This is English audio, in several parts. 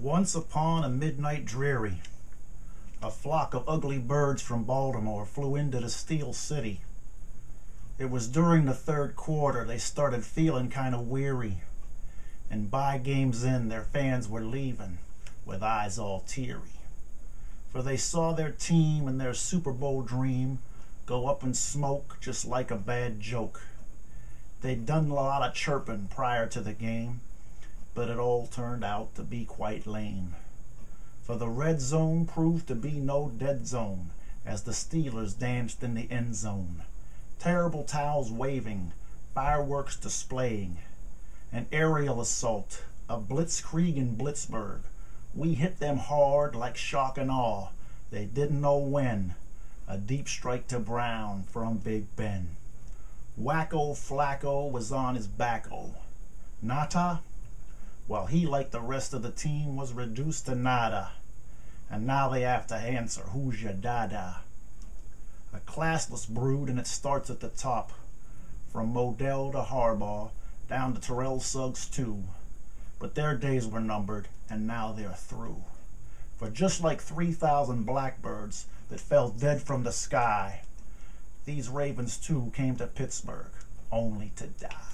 Once upon a midnight dreary, a flock of ugly birds from Baltimore flew into the Steel City. It was during the third quarter they started feeling kind of weary, and by games in, their fans were leaving with eyes all teary. For they saw their team and their Super Bowl dream go up in smoke just like a bad joke. They'd done a lot of chirping prior to the game but it all turned out to be quite lame. For the red zone proved to be no dead zone as the Steelers danced in the end zone. Terrible towels waving, fireworks displaying, an aerial assault, a blitzkrieg in Blitzburg. We hit them hard like shock and awe. They didn't know when. A deep strike to Brown from Big Ben. Wacko Flacco was on his backo. Ngata while he, like the rest of the team, was reduced to nada. And now they have to answer, who's your dada? A classless brood, and it starts at the top. From Modell to Harbaugh, down to Terrell Suggs too. But their days were numbered, and now they're through. For just like 3,000 blackbirds that fell dead from the sky, these ravens too came to Pittsburgh, only to die.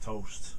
Toast.